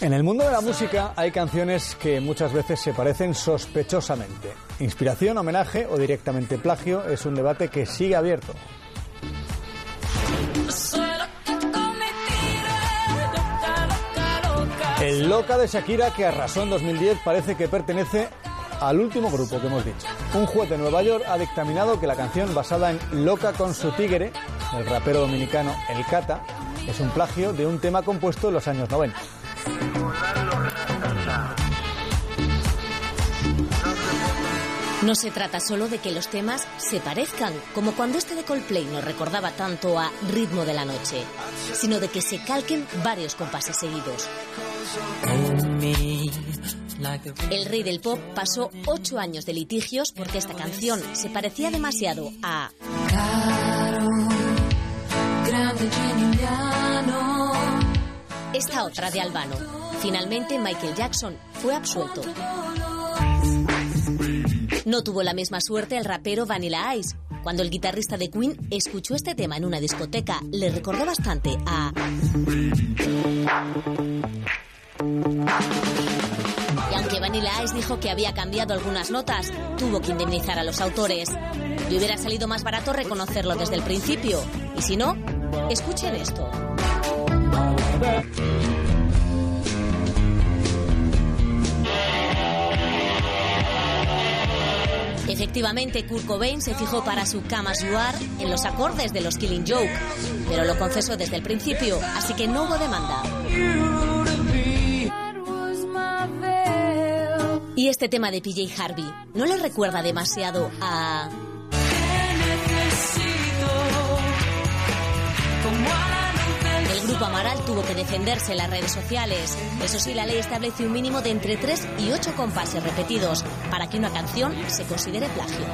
En el mundo de la música hay canciones que muchas veces se parecen sospechosamente. Inspiración, homenaje o directamente plagio es un debate que sigue abierto. El Loca de Shakira que arrasó en 2010 parece que pertenece al último grupo que hemos dicho. Un juez de Nueva York ha dictaminado que la canción basada en Loca con su tigre, del rapero dominicano El Cata, es un plagio de un tema compuesto en los años 90. No se trata solo de que los temas se parezcan, como cuando este de Coldplay nos recordaba tanto a Ritmo de la Noche, sino de que se calquen varios compases seguidos. El rey del pop pasó ocho años de litigios porque esta canción se parecía demasiado a... Esta otra de Albano. Finalmente Michael Jackson fue absuelto. No tuvo la misma suerte el rapero Vanilla Ice. Cuando el guitarrista de Queen escuchó este tema en una discoteca, le recordó bastante a... Y aunque Vanilla Ice dijo que había cambiado algunas notas, tuvo que indemnizar a los autores. Y hubiera salido más barato reconocerlo desde el principio. Y si no, escuchen esto. Efectivamente, Kurt Cobain se fijó para su Camas You Are en los acordes de los Killing Joke, pero lo confesó desde el principio, así que no hubo demanda. Y este tema de PJ Harvey, ¿no le recuerda demasiado a... grupo Amaral tuvo que defenderse en las redes sociales. Eso sí, la ley establece un mínimo de entre 3 y 8 compases repetidos para que una canción se considere plagio.